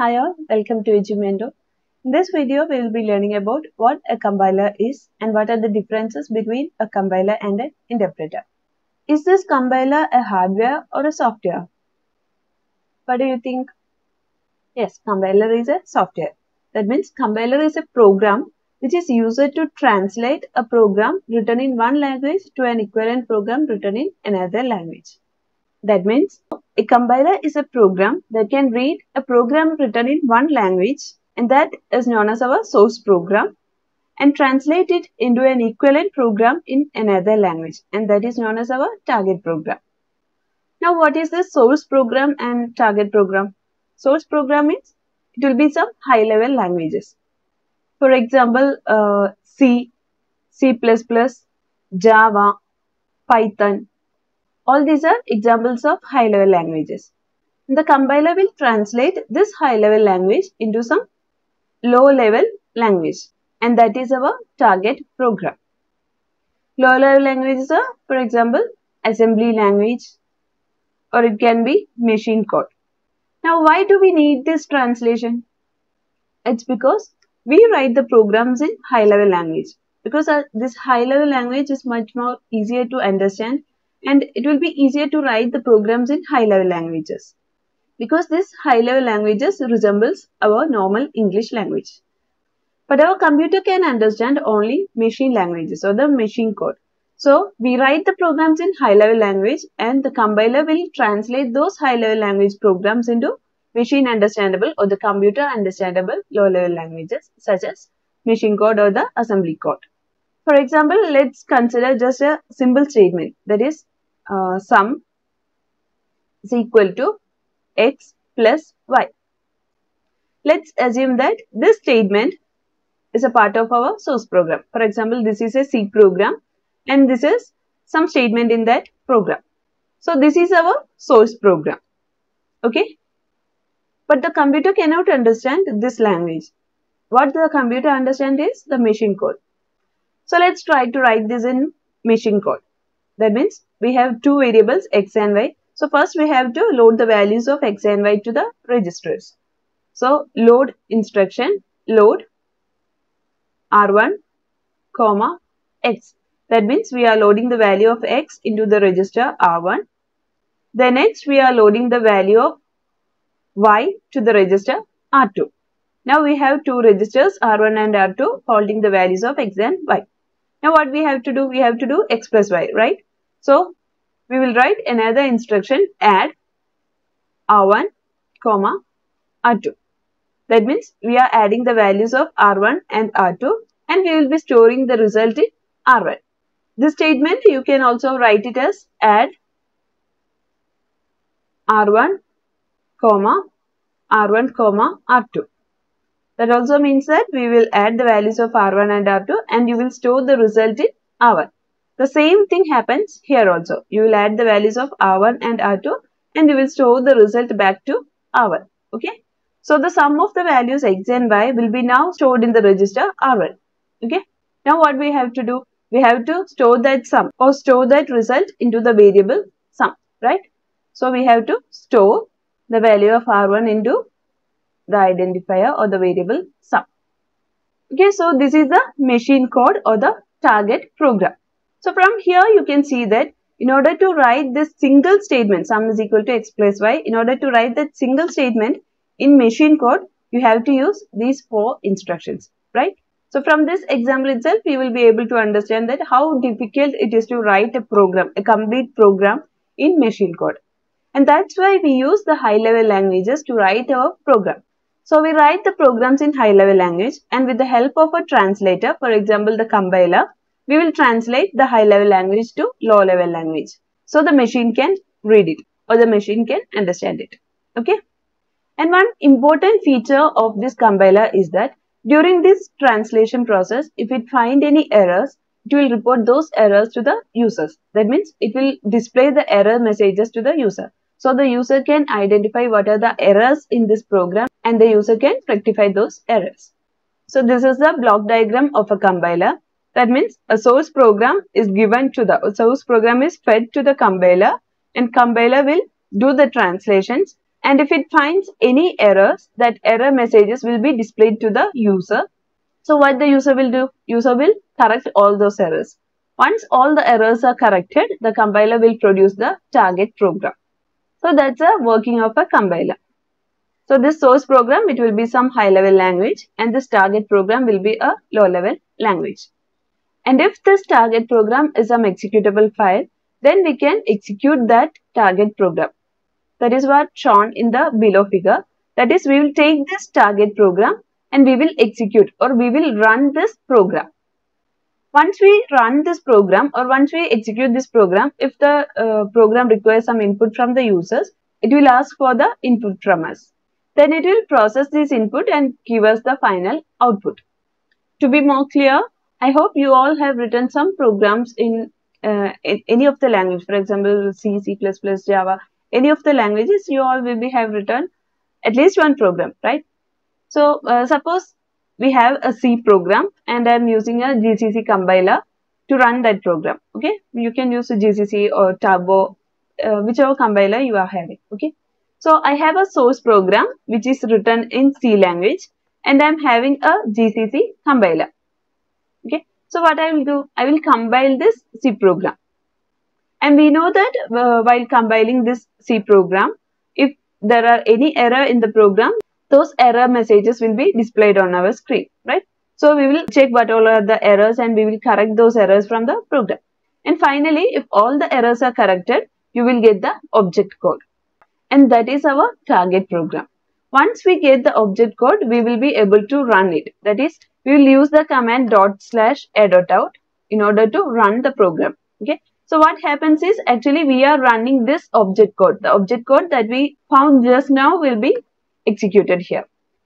Hi all, welcome to EduMento. In this video, we will be learning about what a compiler is and what are the differences between a compiler and an interpreter. Is this compiler a hardware or a software? What do you think? Yes, compiler is a software. That means compiler is a program which is used to translate a program written in one language to an equivalent program written in another language. That means a compiler is a program that can read a program written in one language and that is known as our source program and translate it into an equivalent program in another language and that is known as our target program. Now what is the source program and target program? Source program means it will be some high level languages. For example, uh, C, C++, Java, Python, all these are examples of high-level languages. The compiler will translate this high-level language into some low-level language and that is our target program. Low-level languages are, for example, assembly language or it can be machine code. Now, why do we need this translation? It's because we write the programs in high-level language because uh, this high-level language is much more easier to understand and it will be easier to write the programs in high level languages because this high level languages resembles our normal English language. But our computer can understand only machine languages or the machine code. So we write the programs in high level language and the compiler will translate those high level language programs into machine understandable or the computer understandable low level languages such as machine code or the assembly code. For example, let's consider just a simple statement that is uh, sum is equal to x plus y. Let's assume that this statement is a part of our source program. For example, this is a C program and this is some statement in that program. So, this is our source program. Okay. But the computer cannot understand this language. What the computer understand is the machine code. So, let's try to write this in machine code. That means we have two variables x and y. So first we have to load the values of x and y to the registers. So load instruction load r1 comma x. That means we are loading the value of x into the register r1. Then next we are loading the value of y to the register r2. Now we have two registers r1 and r2 holding the values of x and y. Now what we have to do? We have to do x plus y, right? So we will write another instruction add R1, comma R2. That means we are adding the values of R1 and R2 and we will be storing the result in R1. This statement you can also write it as add R1, comma R1, comma R2. That also means that we will add the values of R1 and R2 and you will store the result in R1. The same thing happens here also. You will add the values of R1 and R2 and you will store the result back to R1. Okay. So the sum of the values x and y will be now stored in the register R1. Okay. Now what we have to do? We have to store that sum or store that result into the variable sum. Right. So we have to store the value of R1 into the identifier or the variable sum. Okay. So this is the machine code or the target program. So from here you can see that in order to write this single statement sum is equal to x plus y in order to write that single statement in machine code you have to use these four instructions right. So from this example itself you will be able to understand that how difficult it is to write a program a complete program in machine code and that's why we use the high level languages to write our program. So we write the programs in high level language and with the help of a translator for example the compiler we will translate the high level language to low level language. So the machine can read it or the machine can understand it. Okay. And one important feature of this compiler is that during this translation process, if it find any errors, it will report those errors to the users. That means it will display the error messages to the user. So the user can identify what are the errors in this program and the user can rectify those errors. So this is the block diagram of a compiler. That means a source program is given to the source program is fed to the compiler and compiler will do the translations and if it finds any errors, that error messages will be displayed to the user. So what the user will do? User will correct all those errors. Once all the errors are corrected, the compiler will produce the target program. So that's the working of a compiler. So this source program, it will be some high level language and this target program will be a low level language. And if this target program is some executable file, then we can execute that target program. That is what shown in the below figure. That is, we will take this target program and we will execute or we will run this program. Once we run this program or once we execute this program, if the uh, program requires some input from the users, it will ask for the input from us. Then it will process this input and give us the final output. To be more clear, I hope you all have written some programs in, uh, in any of the language, for example, C, C++, Java, any of the languages, you all will be have written at least one program, right? So, uh, suppose we have a C program and I am using a GCC compiler to run that program, okay? You can use GCC or Turbo, uh, whichever compiler you are having, okay? So, I have a source program which is written in C language and I am having a GCC compiler? So, what I will do? I will compile this C program and we know that uh, while compiling this C program, if there are any error in the program, those error messages will be displayed on our screen, right? So we will check what all are the errors and we will correct those errors from the program. And finally, if all the errors are corrected, you will get the object code. And that is our target program. Once we get the object code, we will be able to run it. That is, we will use the command dot slash a dot out in order to run the program. Okay. So what happens is actually we are running this object code. The object code that we found just now will be executed here.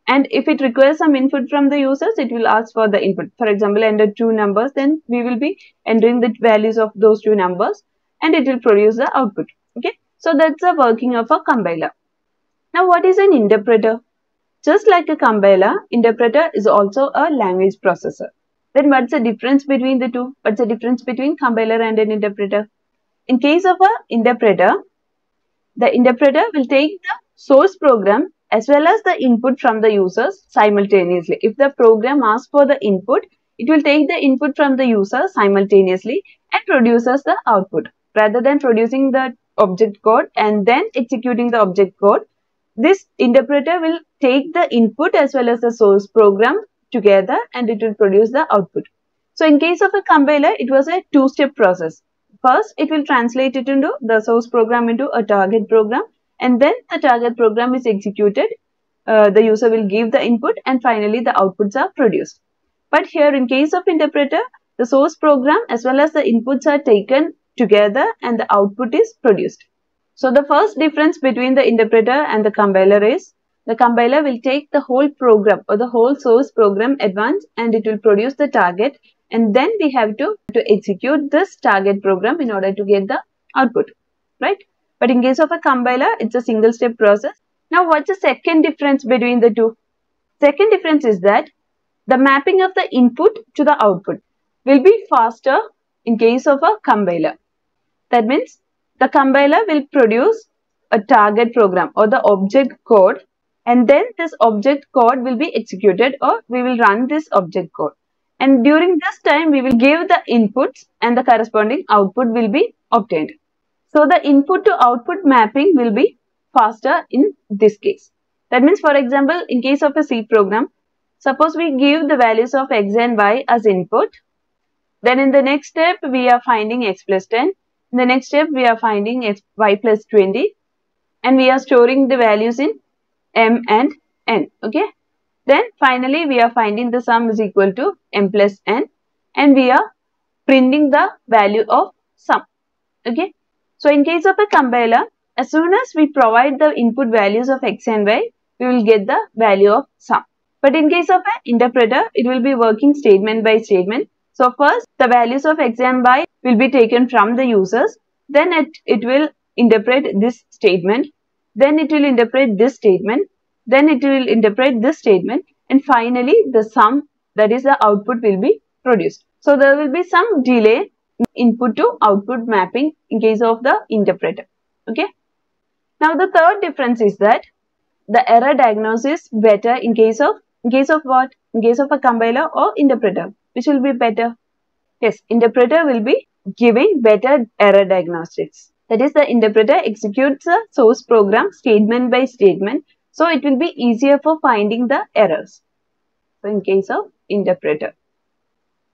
And if it requires some input from the users, it will ask for the input. For example, enter two numbers, then we will be entering the values of those two numbers and it will produce the output. Okay. So that's the working of a compiler. Now what is an interpreter? Just like a compiler, interpreter is also a language processor. Then what's the difference between the two? What's the difference between compiler and an interpreter? In case of an interpreter, the interpreter will take the source program as well as the input from the users simultaneously. If the program asks for the input, it will take the input from the user simultaneously and produces the output. Rather than producing the object code and then executing the object code, this interpreter will take the input as well as the source program together and it will produce the output. So in case of a compiler, it was a two-step process. First, it will translate it into the source program into a target program and then the target program is executed. Uh, the user will give the input and finally the outputs are produced. But here in case of interpreter, the source program as well as the inputs are taken together and the output is produced. So the first difference between the interpreter and the compiler is the compiler will take the whole program or the whole source program at once and it will produce the target and then we have to, to execute this target program in order to get the output, right? But in case of a compiler, it's a single step process. Now, what's the second difference between the two? Second difference is that the mapping of the input to the output will be faster in case of a compiler. That means the compiler will produce a target program or the object code and then this object code will be executed or we will run this object code. And during this time, we will give the inputs and the corresponding output will be obtained. So, the input to output mapping will be faster in this case. That means, for example, in case of a C program, suppose we give the values of x and y as input. Then in the next step, we are finding x plus 10. In the next step, we are finding x, y plus 20. And we are storing the values in m and n okay? Then finally we are finding the sum is equal to m plus n and we are printing the value of sum okay? So in case of a compiler as soon as we provide the input values of x and y we will get the value of sum. But in case of an interpreter it will be working statement by statement. So first the values of x and y will be taken from the users. Then it, it will interpret this statement then it will interpret this statement, then it will interpret this statement and finally the sum that is the output will be produced. So there will be some delay input to output mapping in case of the interpreter. Okay. Now the third difference is that the error diagnosis better in case of in case of what? In case of a compiler or interpreter, which will be better? Yes, interpreter will be giving better error diagnostics. That is, the interpreter executes the source program statement by statement, so it will be easier for finding the errors. So, in case of interpreter.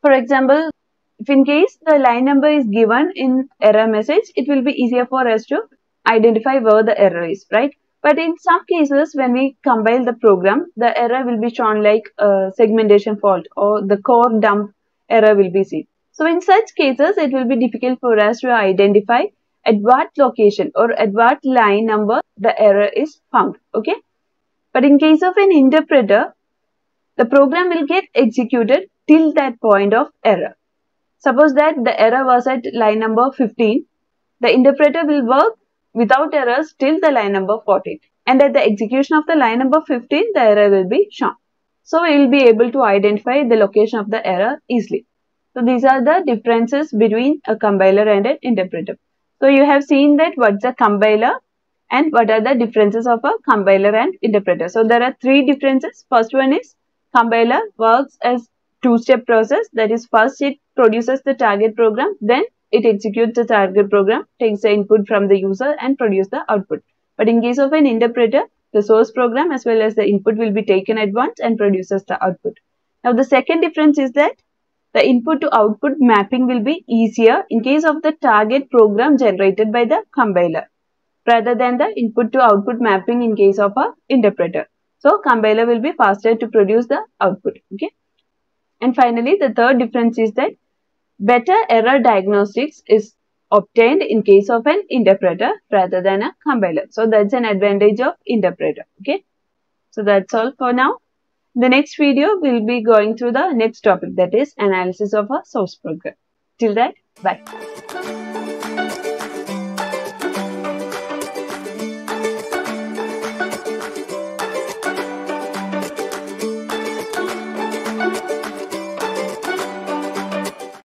For example, if in case the line number is given in error message, it will be easier for us to identify where the error is, right? But in some cases, when we compile the program, the error will be shown like a segmentation fault or the core dump error will be seen. So in such cases, it will be difficult for us to identify at what location or at what line number the error is found. Okay. But in case of an interpreter, the program will get executed till that point of error. Suppose that the error was at line number 15. The interpreter will work without errors till the line number 14. And at the execution of the line number 15, the error will be shown. So we will be able to identify the location of the error easily. So these are the differences between a compiler and an interpreter. So you have seen that what's a compiler and what are the differences of a compiler and interpreter. So there are three differences. First one is compiler works as two-step process. That is first it produces the target program, then it executes the target program, takes the input from the user and produce the output. But in case of an interpreter, the source program as well as the input will be taken at once and produces the output. Now the second difference is that the input to output mapping will be easier in case of the target program generated by the compiler rather than the input to output mapping in case of a interpreter. So compiler will be faster to produce the output. Okay. And finally, the third difference is that better error diagnostics is obtained in case of an interpreter rather than a compiler. So that's an advantage of interpreter. Okay. So that's all for now. The next video will be going through the next topic that is analysis of a source program. Till that, bye.